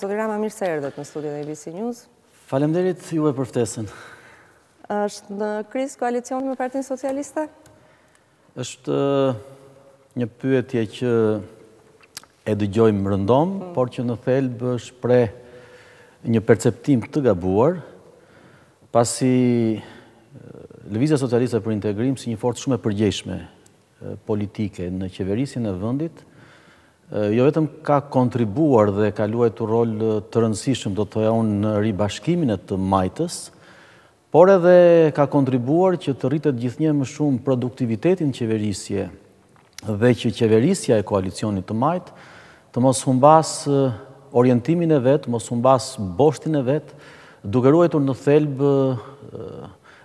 Zoti Rama, mirë se erdhët në studion e ABC News. Falemderit juve për ftesën. Është në krizë koalicioni me Partinë Socialiste? Është një pyetje që e dëgjojmë rëndom, mm. por që në thelb shpreh një perceptim të gabuar, pasi Lëvizja Socialiste për Integrim si një forcë shumë e përgjegjshme politike në qeverisjen e vendit, jo vetëm ka kontribuar dhe ka luajtur rol të rëndësishëm, do të thoja unë, në ribashkimin e të majtës, por edhe ka kontribuar që të rritet gjithnjë e më shumë produktiviteti në qeverisje dhe që qeverisja e koalicionit të majtë Të mos humbasë orientimin e vet, të mos humbasë boshtin e vet, duke ruajtur në thelb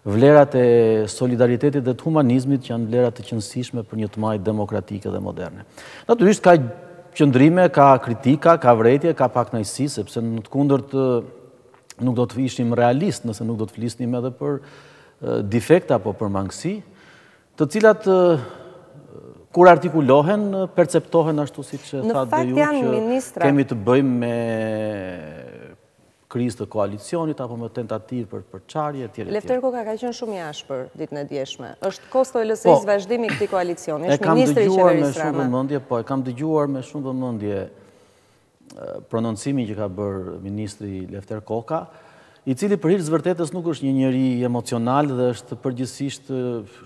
vlerat e solidaritetit dhe të humanizmit që janë vlera të qenësishme për një të majtë demokratike dhe moderne. Natyrisht ka qëndrime, ka kritika, ka vërejtje, ka pakënaqësi, sepse në të kundërt nuk do të ishim realistë, nëse nuk do të flisnim edhe për difekte apo për mangësi, Të cilat kur artikulohen, perceptohen ashtu siç thatë dhe ju që kemi të bëjmë me krizë të koalicionit, apo me tentativa për përçarje, e tjera e tjera. Lefter Koka ka qenë shumë i ashpër ditën e djeshme. Është kosto e LSI-së, po, vazhdimi i këtij koalicioni, është ministër i qeverisë Rama. E kam dëgjuar me shumë vëmendje, po e kam dëgjuar me shumë vëmëndje prononcimin që ka bërë ministri Lefter Koka, i cili për hir të së vërtetës nuk është një njeri emocional dhe është përgjithësisht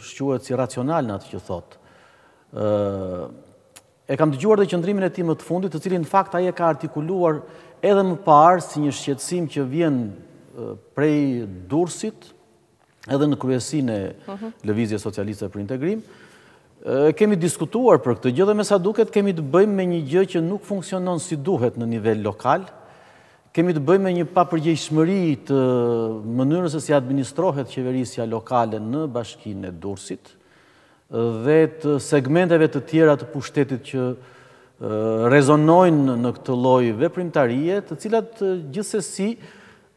shquhet si racional në atë që thotë. E kam dëgjuar dhe qëndrimin e tij më të fundit, të cilin në fakt ai e ka artikuluar edhe më parë si një shqetësim që vjen prej Durrësit, edhe në kryesinë e mhm. Lëvizjes Socialiste për Integrim, kemi diskutuar për këtë gjë dhe me sa duket kemi të bëjmë me një gjë që nuk funksionon si duhet në nivel lokal, kemi të bëjmë me një papërgjegjshmëri të mënyrës se si administrohet qeverisja lokale në bashkinë e Durrësit dhe të segmenteve të tjera të pushtetit që rezonojnë në këtë lloj veprimtarie, të cilat gjithsesi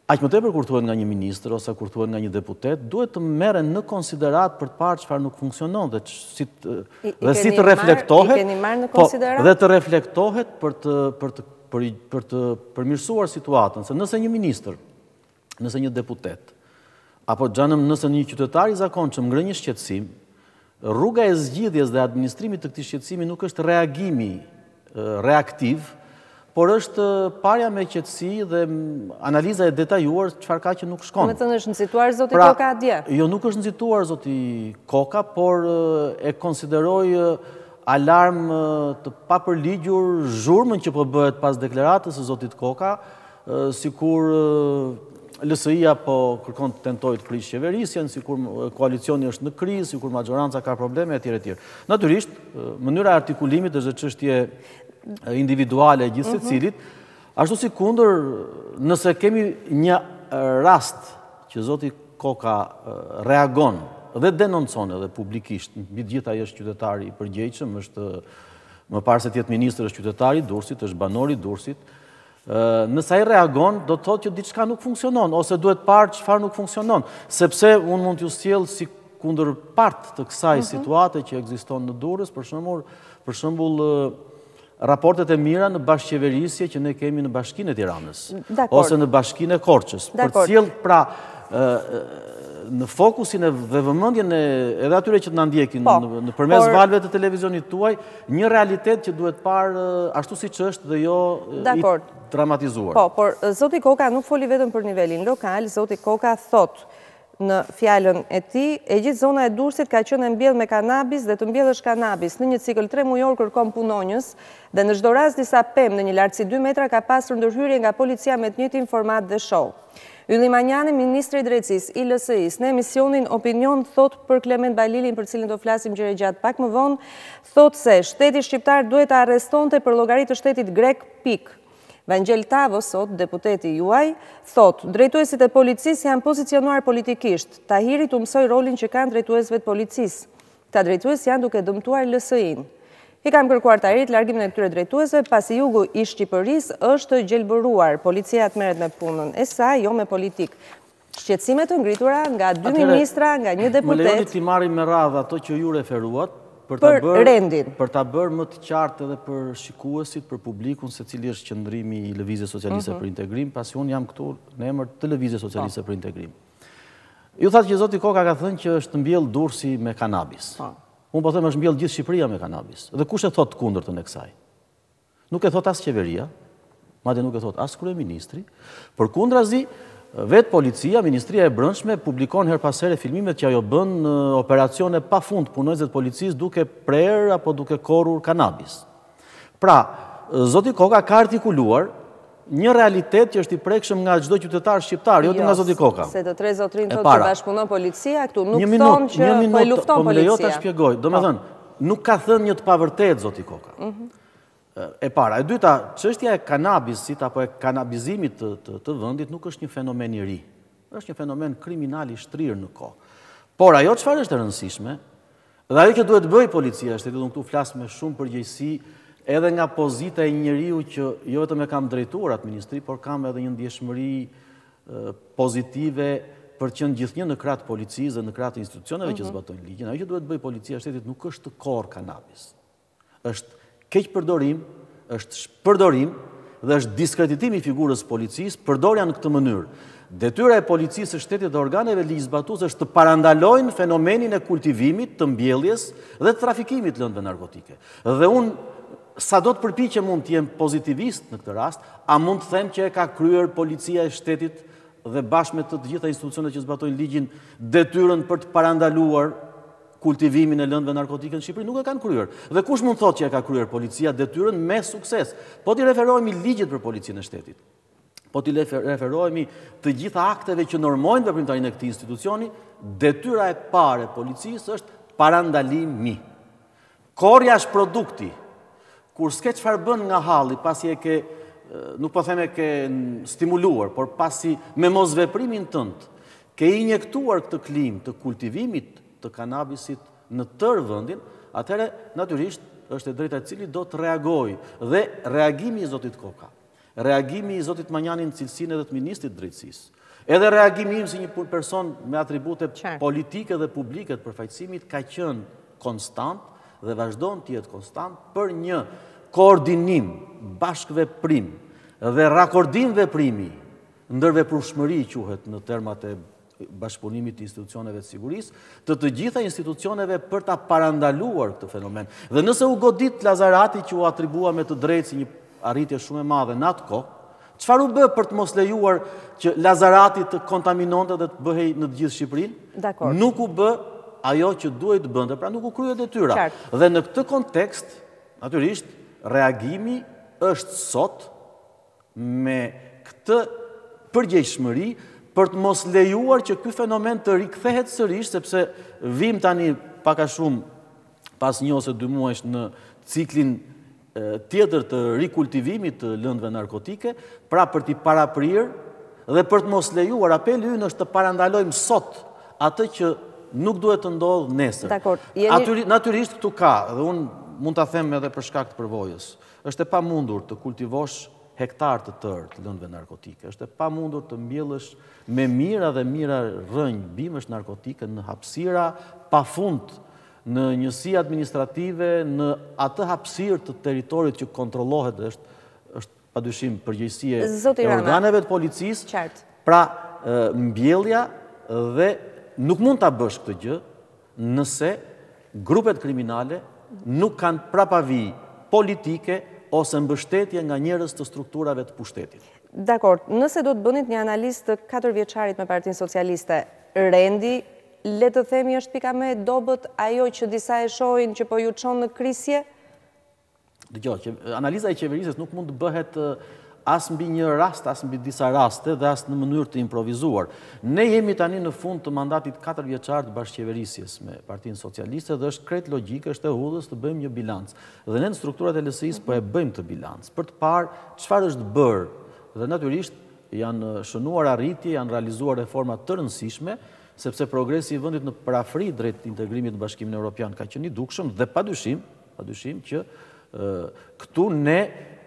Aq më tepër kur thuhen nga një ministër ose kur thuhen nga një deputet, duhet të merren në konsideratë për të parë çfarë nuk funksionon dhe si dhe si të reflektohet. I keni marrë në po, konsideratë? Dhe të reflektohet për të për të për, për të përmirësuar situatën, se nëse një ministër, nëse një deputet, apo xhanëm nëse një qytetar i zakonshëm ngre një shqetësim, Rruga e zgjidhjes dhe administrimit të këtij shqetësimi nuk është reagimi reaktiv, por është parja me qetësi dhe analiza e detajuar çfarë ka që nuk shkon. Domethënë është nxituar zoti pra, Koka atje? Jo, nuk është nxituar zoti Koka, por e konsideroj alarm të papërligjur zhurmën që po bëhet pas deklaratës së zotit Koka, Sikur LSI-ja po kërkon të tentojë të prishë qeverisjen, sikur koalicioni është në krizë, sikur maxhoranca ka probleme, e tjerë e tjerë. Natyrisht, mënyra e artikulimit është dhe çështje individuale e gjithsecilit, mhm, ashtu sikundër, nëse kemi një rast që Zoti Koka reagon dhe denoncon edhe publikisht, mbi të gjitha ai është qytetar i përgjegjshëm, është më parë se të jetë ministër është qytetar i Durrësit, është banor i Durrësit, Nëse ai reagon, do të thotë që diçka nuk funksionon ose duhet parë çfarë nuk funksionon, sepse unë mund t'ju sjell si kundërpart të kësaj mhm. situate që ekziston në Durrës, për shembull raportet e mira në bashkëqeverisje që ne kemi në Bashkinë e Tiranës ose në Bashkinë e Korçës. Për të sjell pra në fokusin edhe vëmendjen edhe atyre që të na ndjekin po, nëpërmes valëve të televizionit tuaj, Një realitet që duhet parë ashtu siç është dhe jo i dramatizuar. Po, por Zoti Koka nuk foli vetëm për nivelin lokal, Zoti Koka thotë në fjalën e tij, e gjithë zona e Durrësit ka qenë e mbjellë me kanabis dhe të mbjellësh kanabis në një cikël tre mujor kërkon punonjës dhe në çdo rast disa pemë në një lartësi 2 metra ka pasur ndërhyrje nga policia me të njëtin format dhe show. Ylli Manjani, ministër i Drejtësisë, i LSI-së, në emisionin Opinion thotë për Klement Balilin për të cilin do flasim gjërë e gjatë pak më vonë, thotë se shteti shqiptar duhet ta arrestonte për llogari të shtetit grek. Pikë. Vangjel Tavo sot, deputeti juaj, thotë, drejtuesit e policisë janë pozicionuar politikisht. Tahiri t'u mësojë rolin që kanë drejtuesve të policisë. Këta drejtues janë duke dëmtuar LSI-në. I kam kërkuar Tahirit largimin e këtyre drejtuesve, pasi jugu i Shqipërisë është gjelbëruar. Policia të merret me punën e saj, jo me politikë. Shqetësime të ngritura nga dy ministra, nga një deputet. Atëherë, më lejoni t'i marrim me radhë ato që ju referuat, për rendin. Për ta bërë më të qartë edhe për shikuesit, për publikun, se cili është qëndrimi i Lëvizjes Socialiste për Integrim, pasi unë jam këtu në emër të Lëvizjes Socialiste për Integrim. Ju thatë që Zoti Koka ka thënë që është mbjellë Durrësi me kanabis. Po. Unë po them është mbjellë gjithë Shqipëria me kanabis. Dhe kush e thotë kundërtën e kësaj? Nuk e thotë as qeveria, madje nuk e thotë as kryeministri, përkundrazi, vetë policia, ministria e brendshme, publikon herë pas here filmimet që ajo bën operacione pa fund punonjësit e policisë duke prerë apo duke korrur kanabis. Pra, zoti Koka ka artikuluar një realitet që është i prekshëm nga çdo qytetar shqiptar, jo të nga zoti Koka. Jo, se të tre zotërinjtë thonë që bashkëpunon policia, këtu nuk thonë që po e lufton policia. Një minutë, po më lejo të shpjegoj, domethënë, nuk ka thënë një të pavërtetë, zoti Koka. Mhm. E para, e dyta, çështja e kanabisit, apo e kanabizimit të vendit, nuk është një fenomen i ri. është një fenomen kriminal i shtrirë në kohë. Por, ajo çfarë është e rëndësishme, Dhe ajo që duhet të bëjë policia e shtetit, unë këtu flas me shumë përgjegjësi, edhe nga pozita e njeriu që jo vetëm e kam drejtuar atë ministri, por kam edhe një ndjeshmëri pozitive për të qenë gjithnjë në krah të policisë dhe në krah të institucioneve që mhm. zbatojnë ligjin. Ajo që duhet të bëjë policia e shtetit nuk është të korrë kanabis. Është keqpërdorim, është shpërdorim dhe është diskreditim i figurës së policisë, përdorja në këtë mënyrë. Detyra e policisë së shtetit dhe organeve ligjzbatuese është të parandalojnë fenomenin e kultivimit të mbjelljes dhe të trafikimit të lëndëve narkotike. Dhe unë, sado të përpiqem mund të jem pozitivist në këtë rast, a mund të them që e ka kryer policia e shtetit dhe bashkë me të, të gjitha institucionet që zbatojnë ligjin, detyrën për të parandaluar kultivimin e lëndëve narkotike në Shqipëri nuk e kanë kryer. Dhe kush mund të thotë që e ka kryer policia detyrën me sukses? Po t'i referohemi ligjit për policinë e shtetit. Po t'i referohemi të gjitha akteve që normojnë veprimtarinë e këtij institucioni, detyra e parë e policisë është parandalimi. Korrja është produkti. Kur s'ke çfarë bën nga halli, pasi e ke nuk po them e ke stimuluar, por pasi me mosveprimin tënd, ke injektuar këtë klimë të kultivimit të kanabisit në tërë vendin, atëherë, natyrisht, është e drejta e cilitdo të reagojë dhe reagimi i zotit Koka. Reagimi i zotit Manjani në cilësinë edhe të Ministrit të Drejtësisë. Edhe reagimi im si një person me atribute politike dhe publike të përfaqësimit ka qenë konstant dhe vazhdon të jetë konstant për një koordinim, bashkëveprim dhe rakordim veprimi, ndërveprueshmëri quhet në termat e bashkëpunimit të institucioneve të sigurisë, të të gjitha institucioneve për ta parandaluar këtë fenomen. Dhe nëse u godit Lazarati që u atribuua me të drejtë si një arritje shumë e madhe në atë kohë, çfarë u bë për të mos lejuar që Lazarati të kontaminonte dhe të bëhej në të gjithë Shqipërinë? Nuk u bë ajo që duhej të bënte, pra nuk u krye detyra. Dhe në këtë kontekst, naturisht, reagimi është sot me këtë përgjegjshmëri për të mos lejuar që ky fenomen të rikthehet sërisht, sepse vijmë tani pak a shumë pas një ose dy muajsh në ciklin tjetër të rikultivimit të lëndëve narkotike, pra për t'i paraprirë dhe për të mos lejuar, apeli ynë është të parandalojmë sot atë që nuk duhet të ndodhë nesër. Natyrisht këtu ka, dhe unë mund ta them edhe për shkak të përvojës, Është e pamundur të kultivosh hektarë të tërë të lëndëve narkotike. Është e pamundur të mbjellësh me mijëra dhe mijëra rrënjë bimësh narkotike në hapësira pafund, në njësi administrative, në atë hapësirë të territorit që kontrollohet dhe është është padyshim përgjegjësi e organeve të policisë. Pra, mbjellja dhe nuk mund ta bësh këtë gjë, nëse grupet kriminale nuk kanë prapavijë politike ose mbështetje nga njerëz të strukturave të pushtetit. Dakord, nëse do të bënit një analizë të katër vjeçarit me Partinë Socialiste, rendi, le të themi është pika më e dobët, ajo që disa e shohin që po ju çon në krisje? Dëgjo, analiza e qeverisjes nuk mund të bëhet as mbi një rast, as mbi disa raste dhe as në mënyrë të improvizuar. Ne jemi tani në fund të mandatit 4 vjeçar të bashkëqeverisjes me Partinë Socialiste dhe është krejt logjike, është e udhës të bëjmë një bilanc. Dhe ne në strukturat e LSI-së po e bëjmë këtë bilanc për të parë çfarë është bërë dhe natyrisht janë shënuar arritje, janë realizuar reforma të rëndësishme, sepse progresi i vendit në përafrim drejt integrimit në Bashkimin Europian ka qenë i dukshëm dhe padyshim Pa dyshim që këtu ne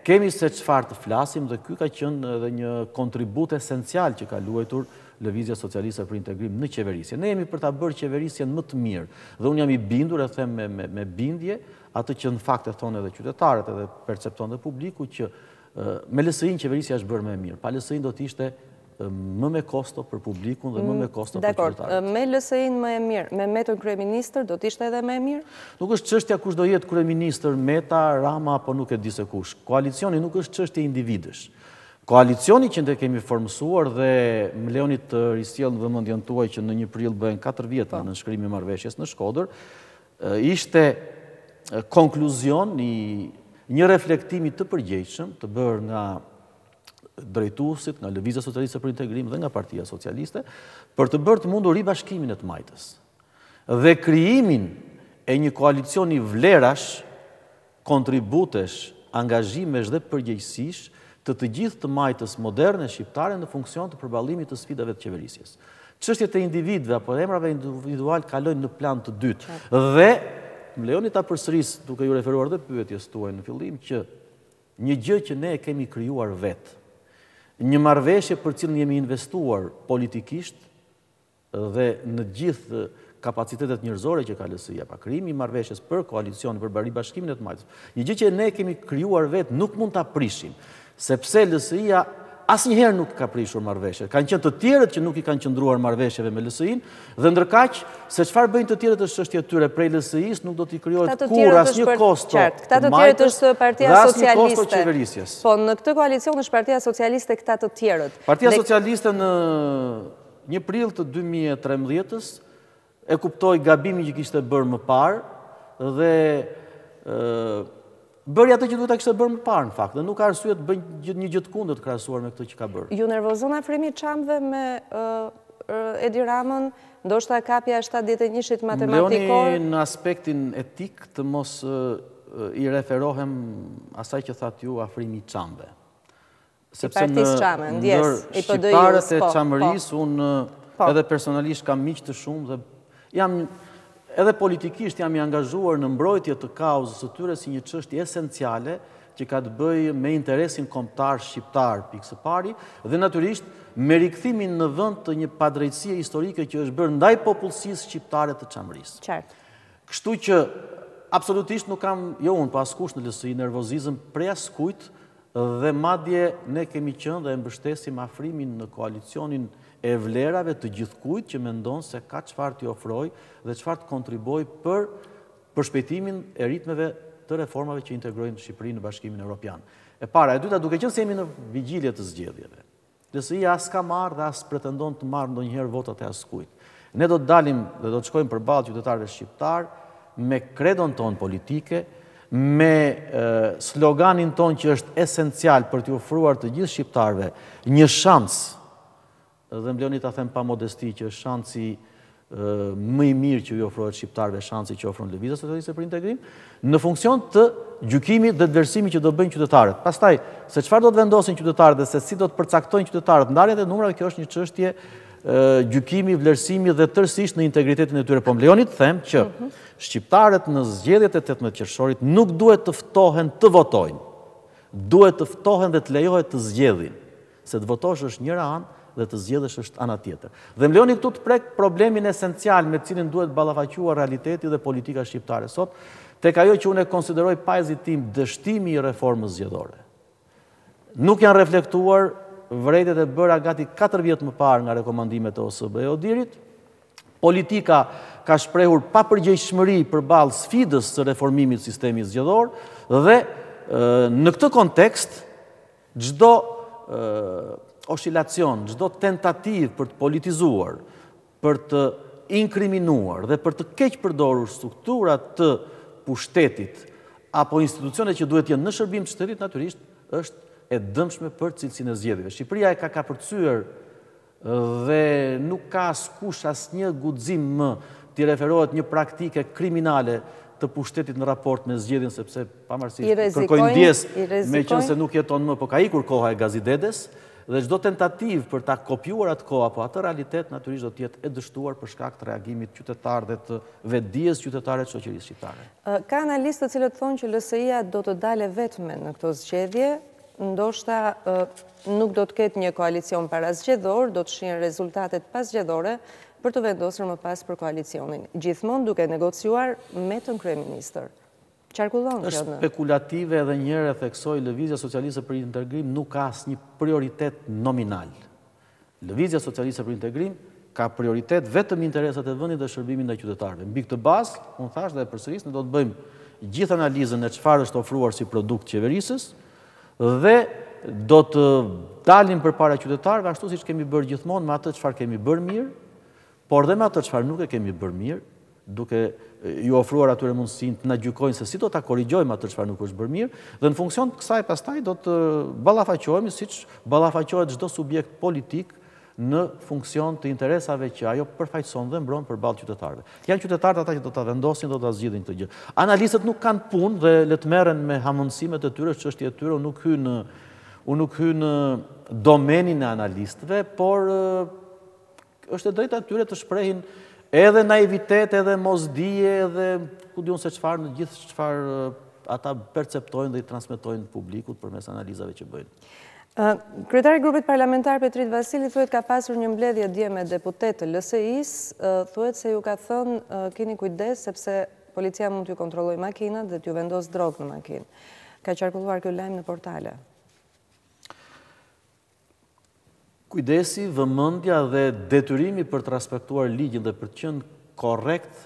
kemi se çfarë të flasim dhe ky ka qenë edhe një kontribut esencial që ka luajtur Lëvizja Socialiste për Integrim në qeverisje. Ne jemi për ta bërë qeverisjen më të mirë dhe unë jam i bindur e them me bindje atë që në fakt e thonë edhe qytetarët dhe e percepton dhe publiku që me LSI-në qeverisja është bërë më e mirë. Pa LSI-në do të ishte më me kosto për publikun dhe më me kosto për qytetarët. Dakord, me LSI-në më e mirë, me Metën kryeministër, do të ishte edhe më e mirë? Nuk është çështja kush do jetë kryeministër, Meta, Rama, apo nuk e di se kush. Koalicioni nuk është çështje individësh. Koalicioni që ne kemi formësuar dhe më lejoni ta risjell në vëmendjen tuaj që në një prill bëhen 4 vjet nga nënshkrimi i marrëveshjes në Shkodër, ishte konkluzion i një reflektimi të përgjegjshëm të bërë nga drejtuesit nga Lëvizja Socialiste për Integrim dhe nga Partia Socialiste, për të bërë të mundur ribashkimin e të majtës dhe krijimin e një koalicioni vlerash, kontributesh, angazhimesh dhe përgjegjësish të të gjithë të majtës moderne shqiptare në funksion të përballimit të sfidave të qeverisjes. Çështjet e individëve apo emrave individualë kalojnë në plan të dytë dhe më lejoni ta përsëris duke iu referuar dhe pyetjes tuaj në fillim që Një gjë që ne e kemi krijuar vetë. Një marrëveshje për të cilën jemi investuar politikisht dhe në të gjithë kapacitetet njerëzore që ka LSI-ja. Pra krijimi i marrëveshjes për koalicion, për ribashkimin e të majtës. Një gjë që ne e kemi krijuar vetë, nuk mund ta prishim, sepse LSI-ja asnjëherë nuk ka prishur marrëveshjet. Kanë qenë të tjerët që nuk i kanë qëndruar marrëveshjeve me LSI-në, Dhe ndërkaq, se çfarë bëjnë të tjerët është çështje e tyre, prej LSI-së nuk do t'i krijohet kurrë asnjë kosto të majtës dhe asnjë kosto qeverisjes. Po, në këtë koalicion është Partia Socialiste këta të tjerët. Partia Socialiste në një prill të 2013-ës e kuptoi gabimin që kishte bërë më parë dhe Bëri atë që duhet ta kishte bërë më parë në fakt dhe nuk ka arsye të bëjë një gjë të kundërt krahasuar me këtë që ka bërë. Ju nervozon afrimi i Çamëve me Edi Ramën, ndoshta kapja e 71-shit matematikor? Lejoni në aspektin etik të mos i referohem asaj që thatë ju afrimi i Çamëve. Si partisë çame, ndjesë, i PDIU-së, po. Ndër shqiptarët e Çamërisë, po. unë po. edhe personalisht kam miq të shumtë dhe jam edhe politikisht jam i angazhuar në mbrojtje të kauzës së tyre si një çështje esenciale që ka të bëjë me interesin kombëtar shqiptar, pikë së pari, dhe natyrisht me rikthimin në vend të një padrejtësie historike që është bërë ndaj popullsisë shqiptare të Çamërisë. Qartë. Kështu që, absolutisht nuk kam, jo unë, po askush në LSI, nervozizëm prej askujt, Dhe madje ne kemi qenë dhe e mbështesim afrimin në koalicionin e vlerave të gjithkujt që mendon se ka çfarë t'i ofrojë dhe çfarë të kontribuojë për përshpejtimin e ritmeve të reformave që integrojnë Shqipërinë në Bashkimin Evropian. E para, e dyta, duke qenë se jemi në vigjilje të zgjedhjeve, LSI-ja as ka marrë dhe as pretendon të marrë ndonjëherë votat e askujt. Ne do të dalim dhe do të shkojmë përballë qytetarëve shqiptarë me kredon tonë politike, me sloganin tonë që është esencial për t'i ofruar të gjithë shqiptarëve një shans dhe më lejoni ta them pa modesti që është shansi më i mirë që u ofrohet shqiptarëve shansi që ofron Lëvizja Socialiste për Integrim, në funksion të gjykimit dhe vlerësimit që do bëjnë qytetarët. Pastaj, se çfarë do të vendosin qytetarët dhe se si do të përcaktojnë qytetarët ndarjet e numrave, kjo është një çështje gjykimi, vlerësimi dhe tërësisht në integritetin e tyre. Po më lejoni të them që mhm. shqiptarët në zgjedhjet e 18 qershorit nuk duhet të ftohen të votojnë. Duhet të ftohen dhe të lejohet të zgjedhin. Se të votosh është njëra anë dhe të zgjedhësh është ana tjetër. Dhe më lejoni këtu të prek problemin esencial me të cilin duhet ballafaquar realiteti dhe politika shqiptare sot, tek ajo që unë e konsideroj pa hezitim dështimi i reformës zgjedhore. Nuk janë reflektuar vërejtjet e bëra gati katër vjet më parë nga rekomandimet e OSBE ODIHR-it. Politika ka shprehur papërgjegjshmëri përballë sfidës së reformimit të sistemit zgjedhor dhe në këtë kontekst Çdo oscilacion, çdo tentativë për të politizuar, për të inkriminuar dhe për të keqpërdorur struktura të pushtetit apo institucione që duhet të jenë në shërbim të shtetit natyrisht është e dëmshme për cilësinë e zgjedhjeve. Shqipëria e ka kapërcyer Dhe nuk ka askush asnjë guxim më t'i referohet një praktike kriminale të pushtetit në raport me zgjedhjen sepse pavarësisht kërkoj ndjesë meqenëse nuk jeton më, po ka ikur koha e Gazidedes dhe çdo tentativë për ta kopjuar atë kohë apo atë realitet natyrisht do të jetë e dështuar për shkak të reagimit qytetar dhe të vetëdijes qytetare të shoqërisë shqiptare. Ka analistë të cilët thonë që LSI-ja do të dalë e vetme në këto zgjedhje, ndoshta nuk do të ketë një koalicion parazgjedhor, do të shihen rezultatet paszgjedhore për t'u vendosur më pas për koalicionin, gjithmonë duke negociuar me tënë kryeministër. Qarkullon kjo në. Është spekulative edhe një herë e theksoj, Lëvizja Socialiste për Integrim nuk ka asnjë prioritet nominal. Lëvizja Socialiste për Integrim ka prioritet vetëm interesat e vendit dhe shërbimin ndaj qytetarëve. Mbi këtë bazë, unë thashë dhe e përsëris, ne do të bëjmë gjithë analizën e çfarë është ofruar si produkt qeverisës dhe do të dalim përpara qytetarëve ashtu siç kemi bërë gjithmonë me atë çfarë kemi bërë mirë, por dhe me atë çfarë nuk e kemi bërë mirë, duke iu ofruar atyre mundësinë të na gjykojnë se si do ta korrigjojmë atë çfarë nuk është bërë mirë dhe në funksion të kësaj pastaj do të ballafaqohemi siç ballafaqohet çdo subjekt politik në funksion të interesave që ajo përfaqëson dhe mbron përballë qytetarëve. Janë qytetarët ata që do ta vendosin dhe do ta zgjidhin këtë gjë. Analistët nuk kanë punë dhe le të merren me hamundësimet e tyre, është çështje e tyre, unë nuk hyj në domenin e analistëve, por Është e drejta e tyre të shprehin edhe naivitet, edhe mosdije, edhe ku di unë se çfarë në gjithë çfarë ata perceptojnë dhe i transmetojnë publikut përmes analizave që bëjnë. Kryetari i grupit parlamentar Petrit Vasili thuhet ka pasur një mbledhje dje me deputetë të LSI-së, thuhet se ju ka thënë kini kujdes sepse policia mund t'ju kontrollojë makinat dhe t'ju vendosë drogë në makinë. Ka qarkulluar kjo lajm në portale. Kujdesi, vëmendja dhe detyrimi për të respektuar ligjin dhe për të qenë korrekt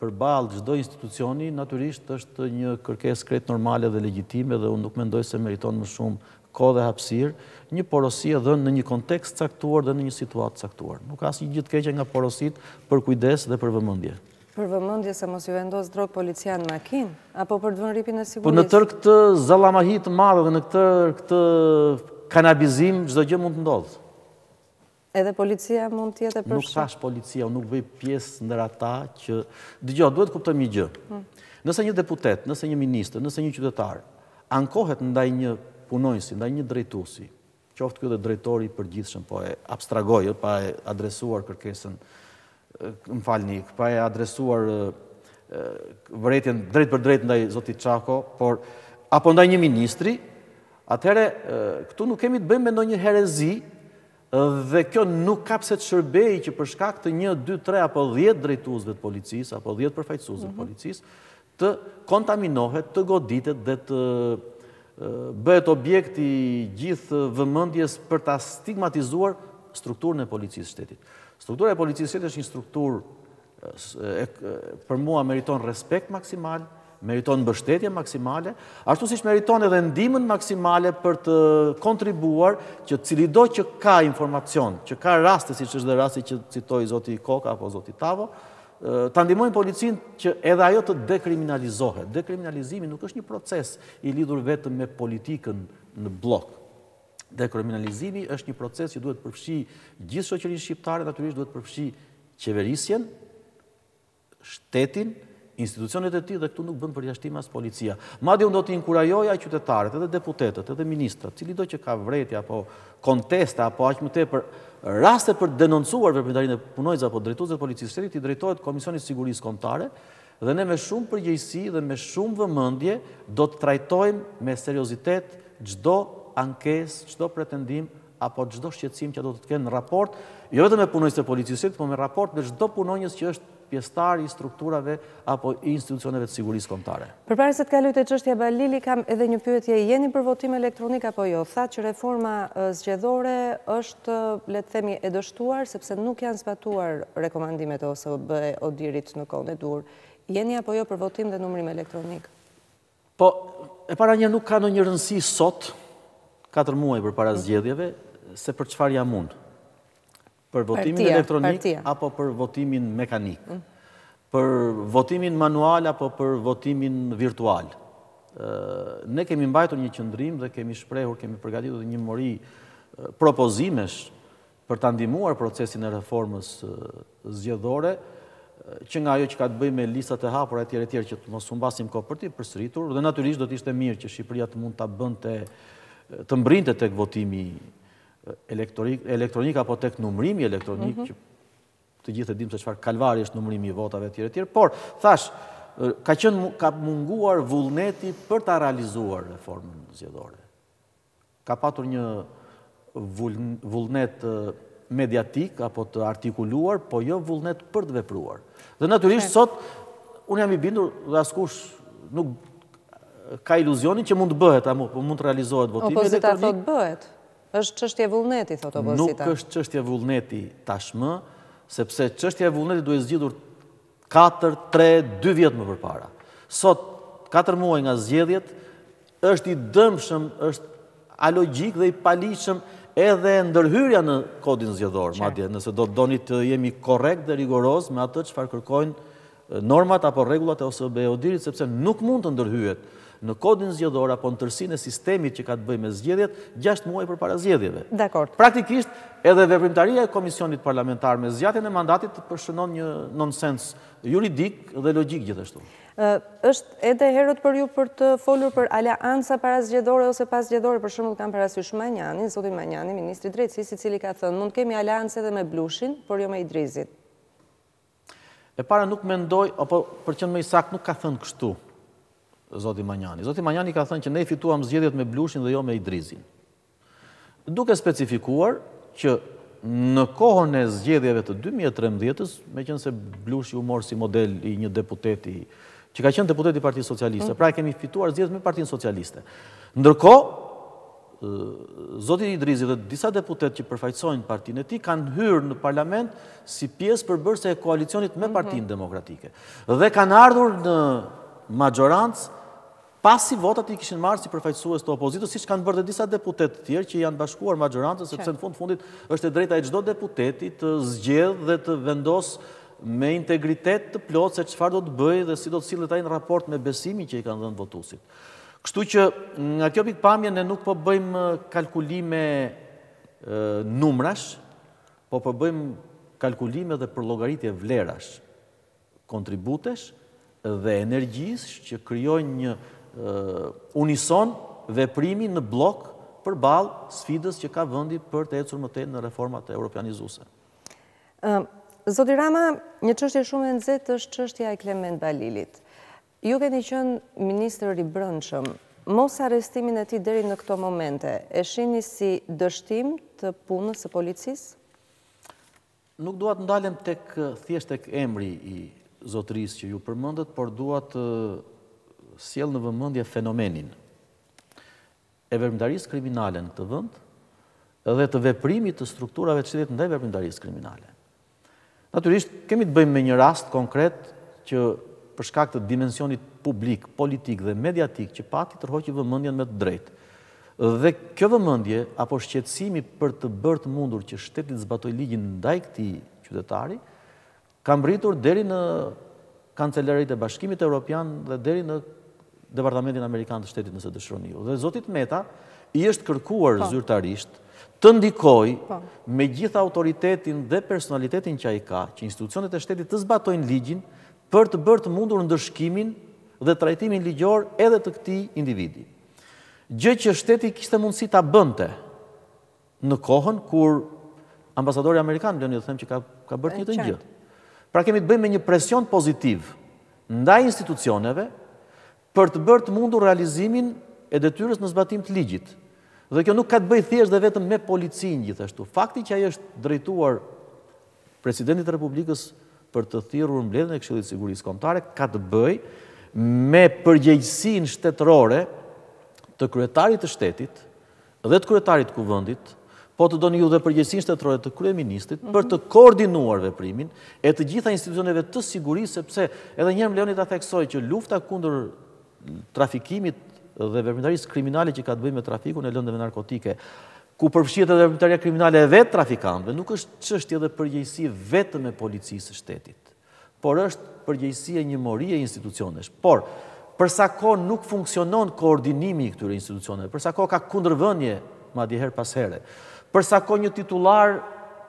përballë çdo institucioni, natyrisht është një kërkesë krejt normale dhe legjitime dhe unë nuk mendoj se meriton më shumë kohë dhe hapësirë, një porosi e dhënë në një kontekst të caktuar dhe në një situatë të caktuar. Nuk ka asnjë gjë të keqe nga porositë për kujdes dhe për vëmendje. Për vëmendje se mos ju vendos drogë policia në makinë, apo për të vënë ripin e sigurisë? Po në tërë këtë zallamahi të madhe dhe në tërë këtë kanabizim, çdo gjë mund të ndodhë. Edhe policia mund të jetë e përshë? Nuk thashë policia, unë nuk bëj pjesë ndër ata që... Dëgjo, duhet të kuptojmë një gjë. Hmm. Nëse një deputet, nëse një ministër, nëse një qytetar, ankohet ndaj një punonjësi, ndaj një drejtuesi, Qoftë ky dhe drejtori i përgjithshëm, po e abstragoj, ë, pa e adresuar kërkesën, ë, më falni, pa e adresuar, ë, ë, vërejtjen drejtpërdrejt ndaj zotit Çako, por, apo ndaj një ministri, atëherë, ë, këtu nuk kemi të bëjmë me ndonjë herezi, ë, dhe kjo nuk ka pse të shërbejë që për shkak të një, dy, tre apo dhjetë drejtuesve të policisë, apo dhjetë përfaqësuesve të policisë, të kontaminohet, të goditet dhe të bëhet objekt i gjithë vëmendjes për ta stigmatizuar strukturën e Policisë së Shtetit. Struktura e Policisë së Shtetit është një strukturë për mua meriton respekt maksimal, meriton mbështetje maksimale, ashtu siç meriton edhe ndihmën maksimale për të kontribuar që cilido që ka informacion, që ka raste siç është dhe rasti që citoi zoti Koka apo zoti Tavo, Ta ndihmojnë policinë që edhe ajo të dekriminalizohet. Dekriminalizimi nuk është një proces i lidhur vetëm me politikën në bllok. Dekriminalizimi është një proces që duhet të përfshijë gjithë shoqërinë shqiptare, natyrisht duhet të përfshijë qeverisjen, shtetin, institucionet e tij dhe këtu nuk bën përjashtim as policia. Madje unë do t'i inkurajoja qytetarët, edhe deputetët, edhe ministrat, cilido që ka vërejtje apo konteste apo aq më tepër raste për të denoncuar veprimtarinë e punonjësve apo drejtuesve të Policisë së Shtetit t'i drejtohet Komisionit të Sigurisë Kombëtare dhe ne me shumë përgjegjësi dhe me shumë vëmendje do të trajtojmë me seriozitet çdo ankesë, çdo pretendim apo çdo shqetësim që do të kenë në raport, jo vetëm me punonjësit e Policisë së Shtetit, por në raport me çdo punonjës që është pjesëtarë i strukturave apo i institucioneve të sigurisë kombëtare. Përpara se të kaloj te çështja Balili, kam edhe një pyetje, jeni për votim elektronik apo jo? Thatë që reforma zgjedhore është, le të themi, e dështuar sepse nuk janë zbatuar rekomandimet e OSBE-ODIHR-it në kohën e duhur. Jeni apo jo për votim dhe numërim elektronik? Po, e para një nuk ka ndonjë rëndësi sot, katër muaj përpara zgjedhjeve, se për çfarë jam unë. Për votimin elektronik apo për votimin mekanik? Për votimin manual apo për votimin virtual? Ne kemi mbajtur një qëndrim dhe kemi shprehur, kemi përgatitur një mori propozimesh për ta ndihmuar procesin e reformës zgjedhore, që nga ajo që ka të bëjë me listat e hapura e tjera e tjera që të mos humbasim kohë për t'i përsëritur, dhe natyrisht do të ishte mirë që Shqipëria të mund ta bënte, të mbërrinte tek votimi elektronik apo tek numrimi elektronik, mhm. që të gjithë e dimë se çfarë kalvari është numrimi i votave e tjera e tjera, por, thashë, ka qenë, ka munguar vullneti për ta realizuar reformën zgjedhore. Ka patur një vullnet mediatik apo të artikuluar, po jo vullnet për të vepruar. Dhe natyrisht, sot, unë jam i bindur dhe askush nuk ka iluzionin që mund të bëhet, apo mund të realizohet votimi elektronik. Opozita thotë bëhet. Është çështje vullneti, thotë opozita. Nuk është çështje vullneti tashmë, sepse çështja e vullnetit duhet zgjidhur 4, 3, 2 vjet më përpara. Sot, 4 muaj nga zgjedhjet, është i dëmshëm, është alogjik dhe i paligjshëm edhe ndërhyrja në kodin zgjedhor, madje, nëse do të doni të jemi korrekt dhe rigoroz me atë çfarë kërkojnë normat apo rregullat e OSBE-ODIHR-it sepse nuk mund të ndërhyhet në Kodin Zgjedhor apo në tërësinë e sistemit që ka të bëjë me zgjedhjet gjashtë muaj përpara zgjedhjeve. Dakord. Praktikisht, edhe veprimtaria e Komisionit Parlamentar me zgjatjen e mandatit shënon një nonsens juridik dhe logjik gjithashtu. Është ende herët për ju për të folur për aleanca parazgjedhore ose paszgjedhore, për shembull kam parasysh Manjanin, zotin Manjani, ministri i Drejtësisë, i cili ka thënë, mund të kemi aleancë edhe me Blushin, por jo me Idrizin. E para nuk mendoj, apo për të qenë më i saktë nuk ka thënë kështu, Zoti Manjani. Zoti Manjani ka thënë që ne i fituam zgjedhjet me Blushin dhe jo me Idrizin. Duke specifikuar që në kohën e zgjedhjeve të 2013-ës, meqenëse Blushi u mor si model i një deputeti, që ka qenë deputet i Partisë Socialiste, mm. pra i kemi fituar zgjedhjet me Partinë Socialiste. Ndërkohë, Zoti Idrizi dhe disa deputetë që përfaqësojnë partinë e tij kanë hyrë në parlament si pjesë përbërëse e koalicionit me mhm. Partinë Demokratike dhe kanë ardhur në mazhorancë pasi votat i kishin marrë si përfaqësues të opozitës, siç kanë bërë dhe disa deputetë të tjerë që i janë bashkuar mazhorancës sepse në fund të fundit është e drejta e çdo deputeti të zgjedhë dhe të vendosë me integritet të plotë se çfarë do të bëjë dhe si do të sillet ai në raport me besimin që i kanë dhënë votuesit. Kështu që nga kjo pikëpamje ne nuk po bëjmë kalkulime numrash, po po bëjmë kalkulime dhe përllogaritje vlerash, kontributesh dhe energjisë që krijojnë një unison veprimi në bllok përballë sfidës që ka vendi për të ecur më tej në reformat europianizuese. Zoti Rama, një çështje shumë e nxehtë është çështja e Klement Balilit. Ju keni qenë ministër i Brendshëm. Mosarrestimin e tij deri në këto momente, e shihni si dështim të punës së policisë? Nuk dua të ndalem tek thjesht tek emri i zotërisë që ju përmendët, por dua të sjell në vëmendje fenomenin. e veprimtarisë kriminale në këtë vend dhe të veprimit të strukturave të shtetit ndaj veprimtarisë kriminale. Natyrisht, kemi të bëjmë me një rast konkret që për shkak të dimensionit publik, politik dhe mediatik që pati tërhoqi vëmendjen me të drejtë. Dhe kjo vëmendje apo shqetësimi për të bërë të mundur që shteti të zbatojë ligjin ndaj këtij qytetari, ka mbërritur deri në kancelaritë e Bashkimit Europian dhe deri në Departamentin Amerikan të Shtetit nëse dëshironi ju. Dhe zotit Meta i është kërkuar, po, zyrtarisht të ndikojë, po, me gjithë autoritetin dhe personalitetin që ai ka, që institucionet e shtetit të zbatojnë ligjin për të bërë të mundur ndëshkimin dhe trajtimin ligjor edhe të këtij individi. Gjë që shteti kishte mundësi ta bënte, në kohën kur ambasadori amerikan, më lejoni të them që ka, ka bërë një gjë. Pra kemi të bëjmë me një presion pozitiv ndaj institucioneve për të bërë të mundur realizimin e detyrës në zbatim të ligjit. Dhe kjo nuk ka të bëjë thjesht dhe vetëm me policinë gjithashtu. Fakti që ai është drejtuar presidentit të Republikës për të thirrur mbledhjen e Këshillit të Sigurisë Kombëtare ka të bëjë me përgjegjësinë shtetërore të kryetarit të shtetit dhe të kryetarit të Kuvendit, po të doni ju dhe përgjegjësinë shtetërore të kryeministrit për të koordinuar veprimin e të gjitha institucioneve të sigurisë sepse edhe një herë më lejoni ta theksoj që lufta kundër trafikimit dhe veprimtarisë kriminale që ka të bëjë me trafikun e lëndëve narkotike ku përfshihet edhe veprimtaria kriminale e vetë trafikantëve nuk është çështje dhe përgjegjësi vetëm e policisë së shtetit por është përgjegjësi e një morie institucionesh. Por, për sa kohë nuk funksionon koordinimi i këtyre institucioneve, për sa kohë ka kundërvënje, madje herë pas here, për sa kohë një titullar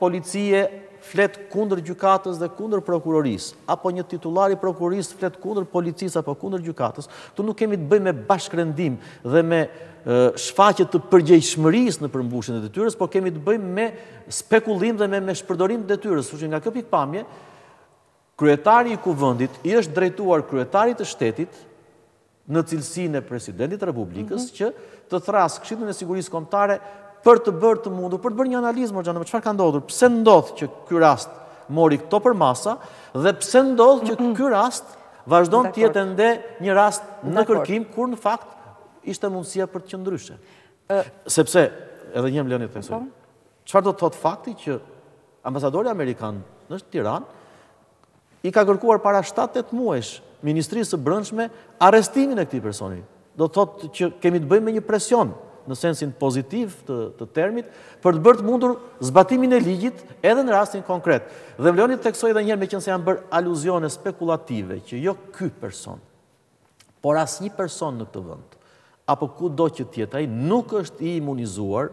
policie flet kundër gjykatës dhe kundër prokurorisë, apo një titullar i prokurorisë flet kundër policisë apo kundër gjykatës, këtu nuk kemi të bëjmë me bashkërendim dhe me shfaqje të përgjegjshmërisë në përmbushjen e detyrës, po kemi të bëjmë me spekullim dhe me shpërdorim detyrës, kështu që nga kjo pikëpamje, kryetari i Kuvendit i është drejtuar kryetarit të shtetit në cilësinë e presidentit të Republikës mhm. që të thërrasë Këshillin e Sigurisë Kombëtare për të bërë të mundur, për të bërë një analizë, more Xhan, me çfarë ka ndodhur, pse ndodh që ky rast mori këto përmasa dhe pse ndodh që mhm. ky rast vazhdon të jetë ende një rast në kërkim kur në fakt ishte mundësia për të qenë ndryshe. Sepse, edhe njëherë më lejoni ta theksoj, çfarë do të thotë fakti që ambasadori amerikan në Tiranë, i ka kërkuar para 7-8 muajsh Ministrisë së Brendshme arrestimin e këtij personi. Do të thotë që kemi të bëjmë me një presion në sensin pozitiv të termit, për të bërë të mundur zbatimin e ligjit edhe në rastin konkret. Dhe më lejoni të theksoj edhe njëherë meqenëse janë bërë aluzione spekulative, që jo ky person, Por asnjë person në këtë vend apo kudo që të jetë ai nuk është i imunizuar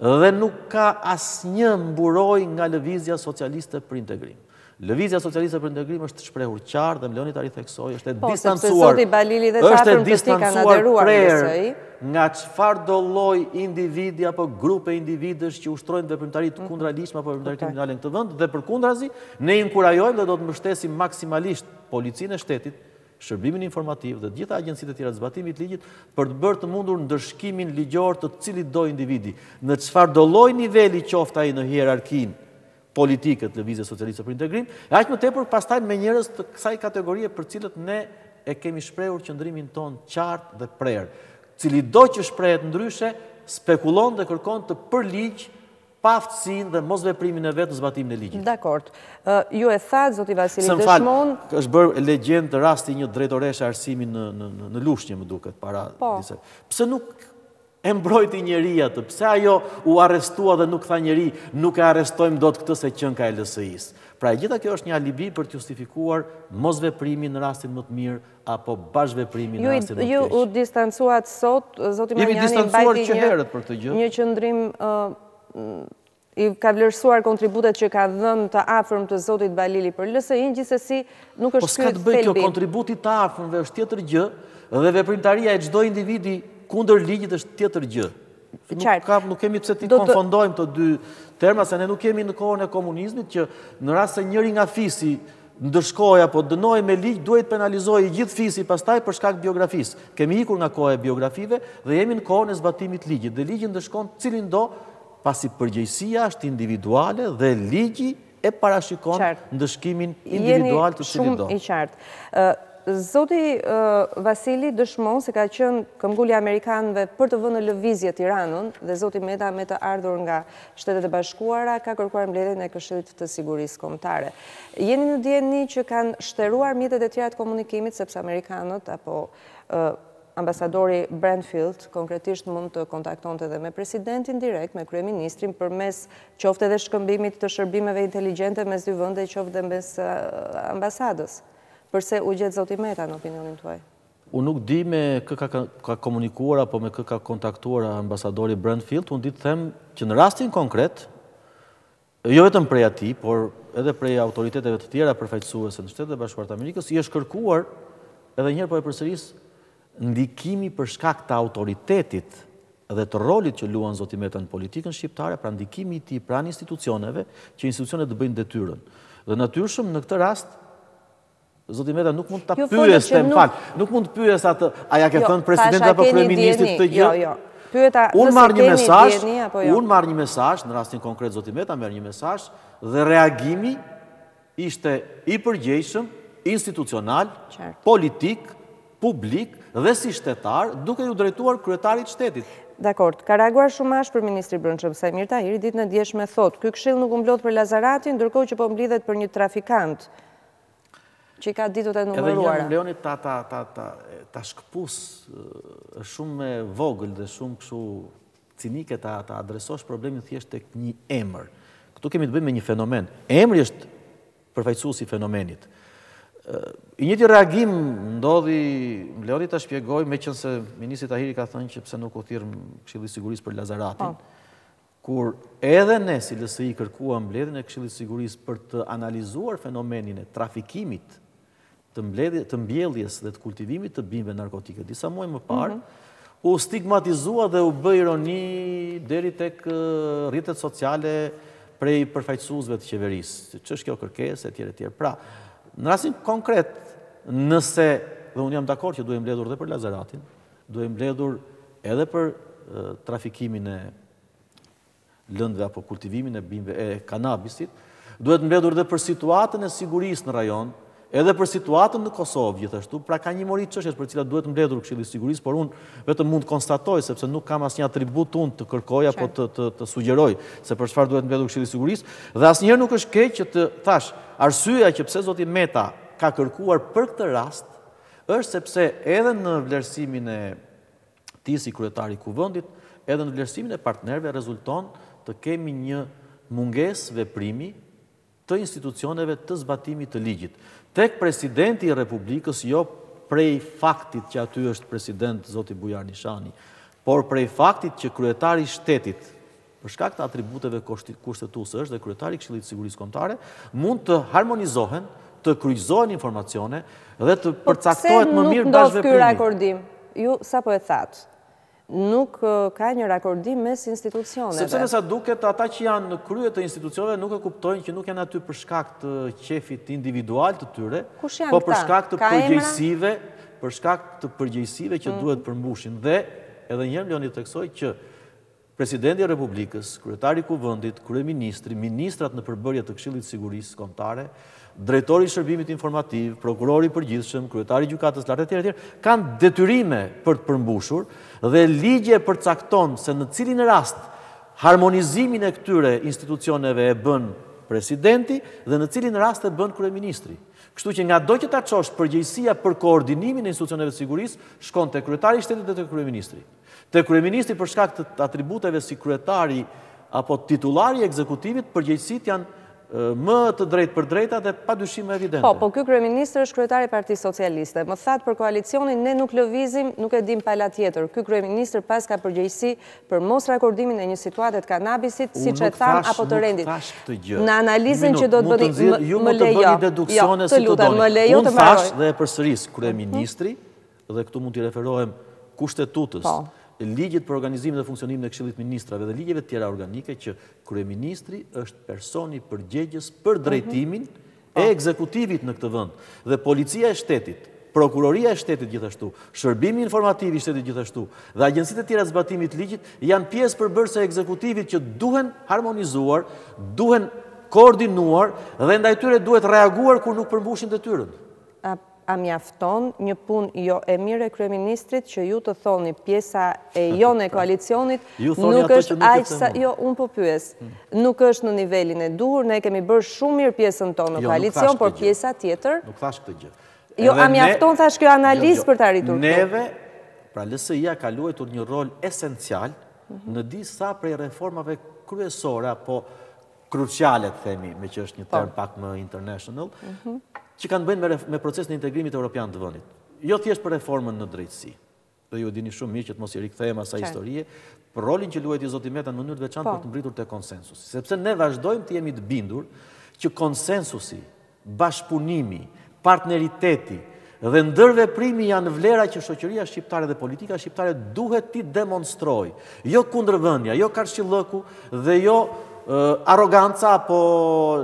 dhe nuk ka asnjë mburojë nga Lëvizja Socialiste për Integrim. Lëvizja Socialiste për Integrim është shprehur qartë dhe më lejoni ta ritheksoj, është e po, distancuar. Është e distancuar prerë nga çfarëdo lloj individi apo grupe individësh që ushtrojnë veprimtari të mhm. kundraligjshme apo veprimtari kriminale në këtë vend dhe përkundrazi ne inkurajojmë dhe do të mbështesim maksimalisht policinë e shtetit Shërbimin Informativ dhe të gjitha agjencitë e tjera të zbatimit të ligjit për të bërë të mundur ndëshkimin ligjor të cilitdo individi, në çfarëdo lloj niveli qoftë ai në hierarkinë politike të Lëvizjes Socialiste për Integrim, e aq më tepër pastaj me njerëz të kësaj kategorie për të cilët ne e kemi shprehur qëndrimin tonë qartë dhe prerë. Cilido që shprehet ndryshe, spekullon dhe kërkon të përligjë paaftësinë dhe mosveprimin e vet në zbatimin e ligjit. Dakord. Ju e thatë, zoti Vasili, dëshmon... Se më fal, është bërë legjendë rasti i një drejtoreshe arsimi në Lushnje, më duket, para... Po. Pse nuk e mbrojti njeri atë, pse ajo u arrestua dhe nuk tha njeri, nuk e arrestojmë dot këtë se qenka e LSI-së. Pra e gjitha kjo është një alibi për të justifikuar mosveprimin në rastin më të mirë apo bashkëveprimin në rastin më të keq. Ju u distancuat sot, zoti Manjani mbajti një qëndrim, i ka vlerësuar kontributet që kanë dhënë të afërm të zotit Balili për LSI-në, gjithsesi nuk është ky thelbi. Po s'ka të bëjë kjo, kontributi i të afërmve është tjetër gjë dhe veprimtaria e çdo individi kundër ligjit është tjetër gjë. Nuk kemi pse t'i konfondojmë të dy termat, se ne nuk jemi në kohën e komunizmit që në rast se njëri nga fisi ndëshkohej apo dënohej me ligj, duhej të penalizohej i gjithë fisi pastaj për shkak të biografisë. Kemi ikur nga koha e biografive dhe jemi në kohën e zbatimit të ligjit. Dhe ligji ndëshkon cilindo, pasi përgjegjësia është individuale dhe ligji e parashikon ndëshkimin individual të cilitdo. Jeni shumë i qartë. Zoti Vasili dëshmon se ka qenë këmbëngulja e amerikanëve për të vënë në lëvizje Tiranën dhe zoti Meta me të ardhur nga Shtetet e Bashkuara ka kërkuar mbledhjen e këshillit të sigurisë kombëtare. Jeni në dijeni që kanë shteruar mjetet e tjera të komunikimit sepse amerikanët apo Ambasadori Braunfilld konkretisht mund të kontaktonte dhe me presidentin direkt, me kryeministrin, përmes qoftë edhe shkëmbimit të shërbimeve inteligjente mes dy vendeve, qoftë dhe mes ambasadës. Përse u gjet zoti Meta, në opinionin tuaj? Unë nuk di me kë ka komunikuar apo me kë ka kontaktuar ambasadori Braunfilld, unë di të them që në rastin konkret, jo vetëm prej atij, por edhe prej autoriteteve të tjera përfaqësuese në Shtetet e Bashkuara të Amerikës, i është kërkuar edhe një herë po e përsëris ndikimi për shkak të autoritetit dhe të rolit që luan zoti Meta në politikën shqiptare, pra ndikimi i tij pranë institucioneve, që institucionet të bëjnë detyrën. Dhe natyrshëm në këtë rast Zoti Meta, nuk mund të jo, pyes të më falni, nuk mund të pyes atë, a ia ke jo, thënë presidentit apo kryeministrit këtë gjë? Jo, jo, pyeta unë marr një mesazh, jo? unë marr një mesazh, në rastin konkret Zoti Meta, merr një mesazh, dhe reagimi ishte i përgjegjshëm, institucional, politik, publik dhe si shtetar, duke iu drejtuar kryetarit të shtetit. Dakord, ka reaguar shumë ashpër ministri i Brendshëm, Saimir Tahiri ditën e djeshme thotë, ky këshill nuk u mblodh për Lazaratin, ndërkohë që po mblidhet për një trafikant, që i ka ditët e numëruara. Edhe një herë më lejoni ta, ta, ta, ta, ta shkëpus shumë e vogël dhe shumë kështu cinike ta, ta adresosh problemin thjesht te një emër. Këtu kemi të bëjmë me një fenomen. Emri është përfaqësues i fenomenit. I njëjti reagim ndodhi, më lejoni ta shpjegoj, meqenëse Ministri Tahiri ka thënë që pse nuk u thirr Këshilli i Sigurisë për Lazaratin, po. Kur edhe ne si LSI kërkuam mbledhjen e Këshillit të Sigurisë për të analizuar fenomenin e trafikimit të mbledhjes, të mbjelljes dhe të kultivimit të bimëve narkotike disa muaj më parë, mhm. u stigmatizua dhe u bë ironi deri tek rrjetet sociale prej përfaqësuesve të qeverisë. Ç'është kjo kërkesë etj etj. Pra, në rastin konkret, nëse dhe unë jam dakord që duhej mbledhur dhe për Lazaratin, duhej mbledhur edhe për trafikimin e lëndëve apo kultivimin e bimëve e kanabisit, duhet mbledhur edhe për situatën e sigurisë në rajon, edhe për situatën në Kosovë gjithashtu, pra ka një mori çështjesh për të cilat duhet mbledhur Këshilli i Sigurisë, por unë vetëm mund të konstatoj sepse nuk kam asnjë atribut unë të kërkoj apo të të të sugjeroj se për çfarë duhet mbledhur Këshilli i Sigurisë dhe asnjëherë nuk është keq që të thashë arsyeja që pse zoti Meta ka kërkuar për këtë rast Është sepse edhe në vlerësimin e tij si kryetari i Kuvendit, edhe në vlerësimin e partnerëve rezulton të kemi një mungesë veprimi të institucioneve të zbatimit të ligjit. Tek Presidenti i Republikës, jo prej faktit që aty është president zoti Bujar Nishani, por prej faktit që kryetari i shtetit për shkak të atributeve kushtetuese është dhe kryetari i Këshillit të Sigurisë Kombëtare, mund të harmonizohen, të kryqëzohen informacione dhe të përcaktohet më mirë bashkëveprimi. Ky rakordim, ju sapo e thatë, nuk ka një rakordim mes institucioneve. Sepse me sa duket, ata që janë në krye të institucioneve nuk e kuptojnë që nuk janë aty për shkak të qefit individual të tyre, po për shkak të përgjegjësive, për shkak të përgjegjësive që mm. duhet përmbushin dhe edhe një herë më lini të theksoj që Presidenti i Republikës, Kryetari i Kuvendit, Kryeministri, ministrat në përbërje të Këshillit të Sigurisë Kombëtare, Drejtori i Shërbimit Informativ, Prokurori i Përgjithshëm, Kryetari i Gjykatës së Lartë etj etj, kanë detyrime për të përmbushur dhe ligji e përcakton se në cilin rast harmonizimin e këtyre institucioneve e bën Presidenti dhe në cilin rast e bën Kryeministri. Kështu që ngado që ta çosh përgjegjësia për koordinimin e institucioneve të sigurisë shkon te Kryetari i Shtetit dhe te Kryeministri. Te kryeministri për shkak të atributeve si kryetari apo titullar i ekzekutivit, përgjegjësitë janë më të drejtpërdrejta dhe padyshim më evidente. Po, po ky kryeministër është kryetar i Partisë Socialiste. Më thatë për koalicionin ne nuk lëvizim, nuk e dimë pala tjetër. Ky kryeministër paska përgjegjësi për mos rakordimin e një situate të kanabisit, siç e thamë, apo të rendit. Unë nuk thash, nuk thash këtë gjë. Në analizën që do të bëni, më lejo. Ju mund të bëni dedukcione si të doni. Unë thash dhe e përsëris, kryeministri dhe këtu mund t'i referohem Kushtetutës, Ligjit për organizimin dhe funksionimin e Këshillit të Ministrave dhe ligjeve të tjera organike që kryeministri është personi përgjegjës për drejtimin e ekzekutivit në këtë vend. Dhe Policia e Shtetit, Prokuroria e Shtetit gjithashtu, Shërbimi Informativ i Shtetit gjithashtu dhe agjencitë e tjera të zbatimit të ligjit janë pjesë përbërëse e ekzekutivit që duhen harmonizuar, duhen koordinuar dhe ndaj tyre duhet reaguar kur nuk përmbushin detyrën. A mjafton një punë jo e mirë e kryeministrit që ju të thoni pjesa jonë e koalicionit nuk është aq sa, jo unë po pyes, nuk është në nivelin e duhur, ne e kemi bërë shumë mirë pjesën tonë në koalicion, por pjesa tjetër? Jo, nuk thashë këtë gjë. Nuk thashë këtë gjë. Jo, a mjafton thashë kjo analizë për të arritur këtu? Neve, pra LSI-ja ka luajtur një rol esencial në disa prej reformave kryesore apo kruciale, të themi, meqë është një po. term pak më international, mhm. që kanë të bëjnë me procesin e integrimit europian të vendit. Jo thjesht për reformën në drejtësi, dhe ju e dini shumë mirë që të mos i rikthehem asaj historie, për rolin që luajti Zoti Meta në mënyrë të veçantë po. për të mbërritur te konsensusi. Sepse ne vazhdojmë të jemi të bindur që konsensusi Bashkëpunimi, partneriteti dhe ndërveprimi janë vlera që shoqëria shqiptare dhe politika shqiptare duhet t'i demonstrojë. Jo kundërvënia, jo karshillëku dhe jo arroganca apo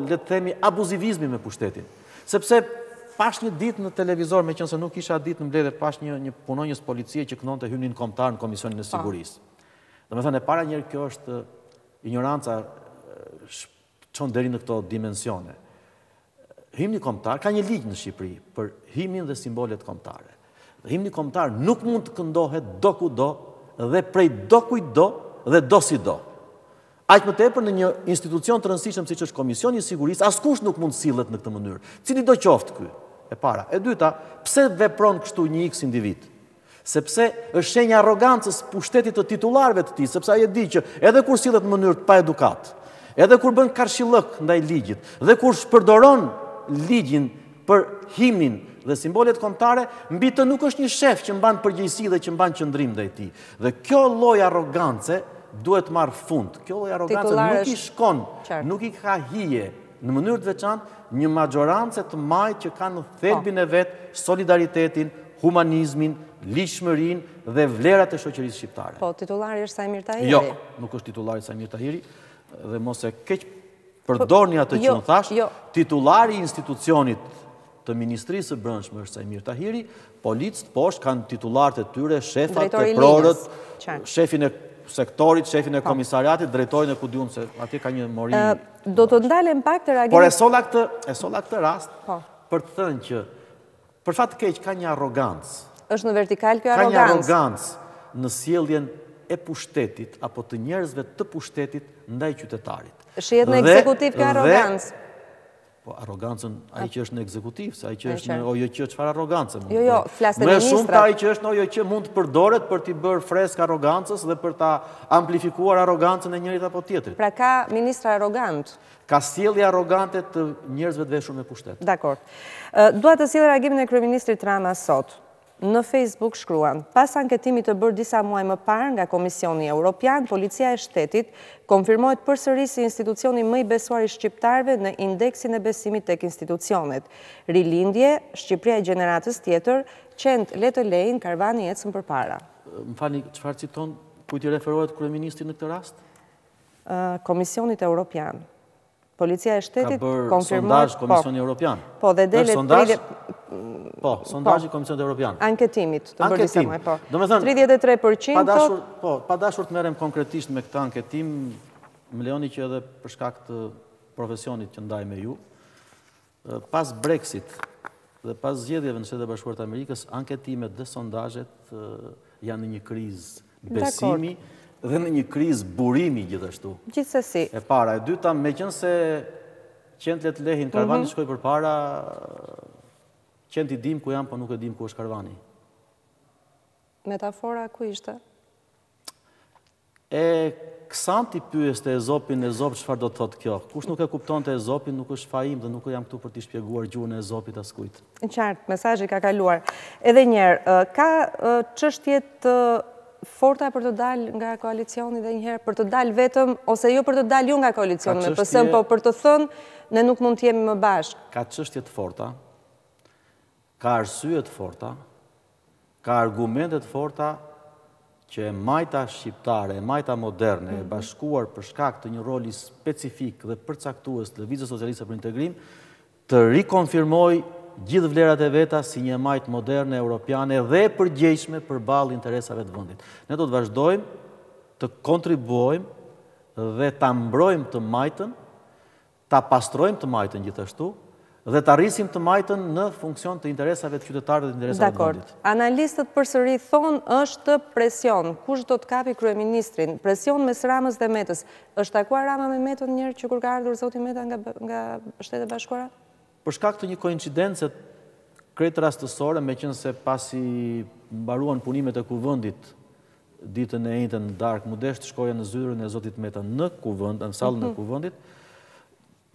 le të themi abuzivizmi me pushtetin. Sepse pashë një ditë në televizor, meqenëse nuk isha ditë në mbledhje, pashë një punonjës policie që këndonte himnin kombëtar në Komisionin e Sigurisë. Domethënë e para njëherë kjo është injoranca çon deri në këto dimensione. Himni kombëtar ka një ligj në Shqipëri për himnin dhe simbolet kombëtare. Dhe himni kombëtar nuk mund të këndohet dokudo dhe prej dokujtdo dhe dosido. Aq më tepër në një institucion të rëndësishëm siç është Komisioni i Sigurisë, askush nuk mund të sillet në këtë mënyrë. Cilido qoftë ky? E para, e dyta, pse vepron kështu një X individ? sepse është shenjë e arrogancës së pushtetit të titullarëve të tij, sepse ai e di që edhe kur sillet në mënyrë të paedukatë, edhe kur bën karshillëk ndaj ligjit, dhe kur shpërdoron ligjin për himnin dhe simbolet kombëtare, mbi të nuk është një shef që mban përgjegjësi dhe që mban qëndrim ndaj tij. Dhe kjo lloj arrogance duhet të marrë fund. Kjo lloj arrogance nuk i shkon, nuk i ka hije në mënyrë të veçantë një maxhorance të majtë që ka në në thelbin e vet solidaritetin, humanizmin, ligjshmërinë dhe vlerat e shoqërisë shqiptare. Po, titullari është Saimir Tahiri? Jo, nuk është titullari Saimir Tahiri, dhe mos e keqpërdorni atë që unë thashë, titullari i institucionit të Ministrisë së Brendshme është Saimir Tahiri, policët poshtë kanë titullarët e tyre, shefat, eprorët, shefin e sektorit, shefin e komisariatit, drejtorin e ku di unë, se atje ka një mori... Do të ndalem pak te reagimi... Por e solla këtë rast për të thënë që Për fat të keq ka një arrogancë. Është në vertikale kjo arrogancë. Ka një arrogancë në sjelljen e pushtetit apo të njerëzve të pushtetit ndaj qytetarit. Shihet në ekzekutiv kjo arrogancë. Po arrogancën e ka ai që është në ekzekutiv, se ai që është në OJQ çfarë arrogance mund. Jo, jo, flas ministrat. Më shumë ai që është në OJQ mund të përdoret për t'i bërë fresk arrogancës dhe për ta amplifikuar arrogancën e njërit apo tjetrit. Pra ka ministra arrogantë. Ka sjellje arrogante të njerëzve të veshur me pushtet. Dakord. Dua të sjell reagimin e kryeministrit Rama sot. Në Facebook shkruan, pas anketimit të bërë disa muaj më parë nga Komisioni Europian, Policia e Shtetit konfirmohet përsëri si institucioni më i besuar i shqiptarëve në indeksin e besimit tek institucionet. Rilindje, Shqipëria e gjeneratës tjetër, qentë le të lehin, karvani ecën përpara. Më falni, çfarë citon, kujt i referohet kryeministri në këtë rast? Komisionit Europian. Policia e Shtetit konfirmohet... Ka bërë sondazh Komisioni Europian. Po, dhe dele... Po, sondazh i Komisionit Europian. Anketimit, të bërë disa muaj, po. 33% të... Po, pa dashur të merrem konkretisht me këtë anketim, më lejoni që edhe për shkak të profesionit që ndaj me ju, Pas Brexit dhe pas zgjedhjeve në Shtetet e Bashkuara të Amerikës, anketimet dhe sondazhet janë në një krizë besimi dhe në një krizë burimi gjithashtu. Gjithsesi. E para, e dyta, meqenëse qentë le të lehin, karvani shkon përpara, qentë i dimë ku janë, po nuk e dimë ku është karvani. Metafora ku ishte? E Ksanti pyeste Ezopin Ezop çfarë do të thotë kjo? Kush nuk e kuptonte Ezopin nuk është faji im dhe nuk jam këtu për t'i shpjeguar gjuhën e Ezopit askujt. Qartë, mesazhi ka kaluar. Edhe njëherë, ka çështje të forta për të dalë nga koalicioni dhe njëherë, për të dalë vetëm, ose jo për të dalë ju nga koalicioni me PS-në, po për të thënë, ne nuk mund të jemi më bashkë. Ka çështje të forta, Ka arsye të forta, ka argumente të forta që e majta shqiptare, e majta moderne, e bashkuar për shkak të një roli specifik dhe përcaktues të Lëvizjes Socialiste për Integrim, të rikonfirmojë gjithë vlerat e veta si një e majtë moderne, europiane dhe e përgjegjshme përballë interesave të vendit. Ne do të vazhdojmë të kontribuojmë dhe ta mbrojmë të majtën ta pastrojmë të majtën gjithashtu dhe ta rrisim të majtën në funksion të interesave të qytetarëve dhe të interesave të vendit. Dakord. Analistët përsëri thonë është presion. Kush do të kapë kryeministrin? Presion mes Ramës dhe Metës. Është takuar Rama me Metën një herë që kur ka ardhur zoti Meta nga Shtetet e Bashkuara? Për shkak të një koincidence krejt rastësore, meqenëse pasi mbaruan punimet e Kuvendit ditën e enjte në darkë, m'u desh të shkoja në zyrën e zotit Meta në Kuvend, në sallën e mhm. Kuvendit.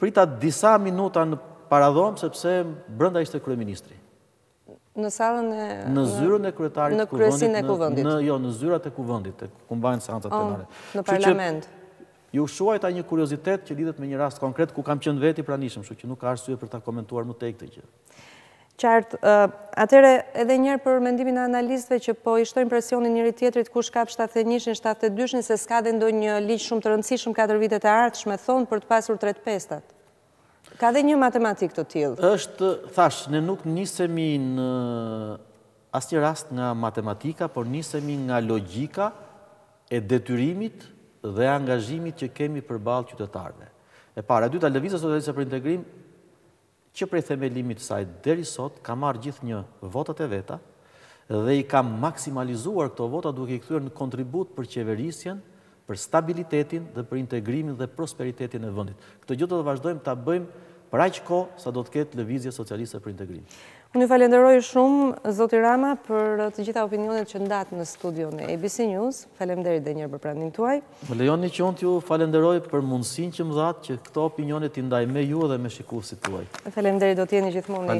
Prita disa minuta në paradhomë sepse brenda ishte kryeministri. Në sallën e... Në zyrën e kryetarit të kuvendit... Në kryesinë e kuvendit. Jo, në zyrat e kuvendit, ku mbahen seancat plenare. Në parlament. Ju shuajta një kuriozitet që lidhet me një rast konkret, ku kam qenë vetë i pranishëm, kështu që nuk ka arsye për ta komentuar më tej këtë gjë. Qartë, atëherë edhe njëherë për mendimin e analistëve që po i shtojnë presionin njëri-tjetrit kush kap 71-shin, 72-shin, se s'ka dhe ndonjë ligj shumë të rëndësishëm 4 vitet e ardhshme, thonë për të pasur 3 të pestat. Ka dhe një matematikë të tillë. Është, thashë, ne nuk nisemi në asnjë rast nga matematika, por nisemi nga logjika e detyrimit dhe angazhimit që kemi përballë qytetarëve. E para. E dyta, Lëvizja Socialiste për Integrim që prej themelimit të saj deri sot ka marrë gjithnjë votat e veta dhe i ka maksimalizuar këto vota duke i kthyer në kontribut për qeverisjen për stabilitetin dhe për integrimin dhe prosperitetin e vendit. Këtë gjë do të vazhdojmë ta bëjmë për aq kohë sa do të ketë Lëvizje Socialiste për Integrim. Unë ju falenderoj shumë, zoti Rama, për të gjitha opinionet që ndatë në studion e ABC News. Faleminderit edhe një herë për praninë tuaj. Më lejoni që unë t'ju falenderoj për mundësinë që më dhatë që këto opinione t'i ndaj me ju dhe me shikuesit tuaj. Faleminderit, do të jeni gjithmonë i